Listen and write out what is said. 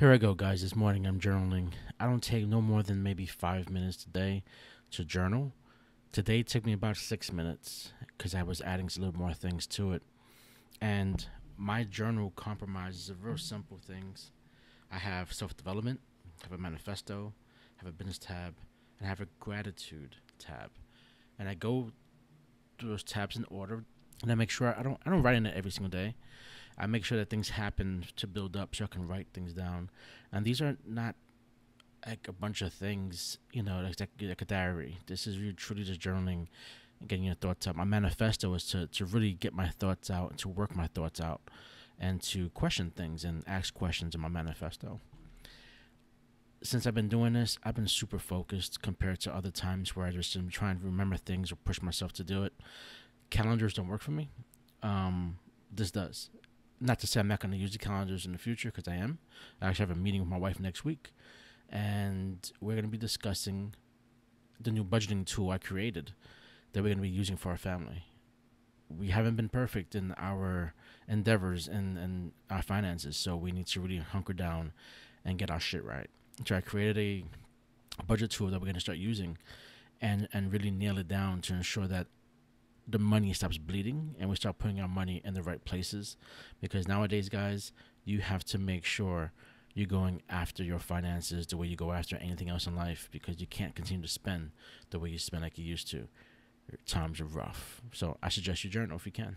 Here I go, guys. This morning I'm journaling. I don't take no more than maybe five minutes today to journal. Today took me about six minutes because I was adding a little more things to it. And my journal compromises of real simple things. I have self development, have a manifesto, have a business tab, and have a gratitude tab. And I go through those tabs in order and I make sure I don't I don't write in it every single day. I make sure that things happen to build up so I can write things down. And these are not like a bunch of things, you know, like, like a diary. This is really truly just journaling getting your thoughts out. My manifesto is to, to really get my thoughts out and to work my thoughts out and to question things and ask questions in my manifesto. Since I've been doing this, I've been super focused compared to other times where I just am trying to remember things or push myself to do it. Calendars don't work for me. Um, this does not to say I'm not going to use the calendars in the future because I am. I actually have a meeting with my wife next week, and we're going to be discussing the new budgeting tool I created that we're going to be using for our family. We haven't been perfect in our endeavors and, and our finances, so we need to really hunker down and get our shit right. So I created a budget tool that we're going to start using and, and really nail it down to ensure that the money stops bleeding and we start putting our money in the right places because nowadays guys you have to make sure you're going after your finances the way you go after anything else in life because you can't continue to spend the way you spend like you used to. Times are rough. So i suggest you journal if you can